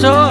저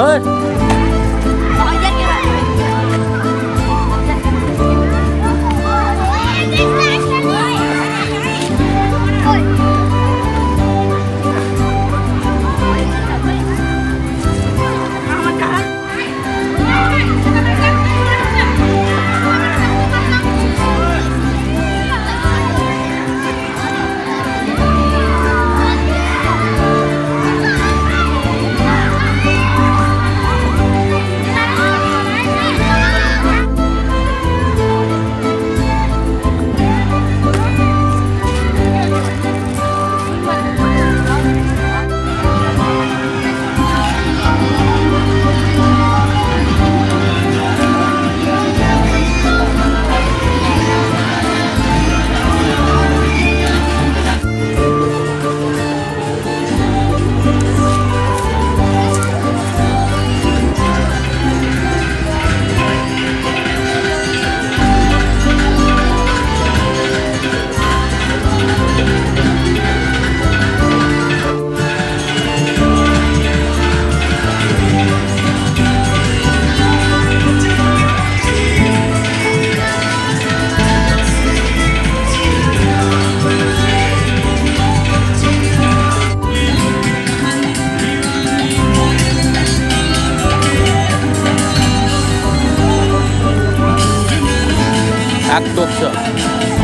诶 Act of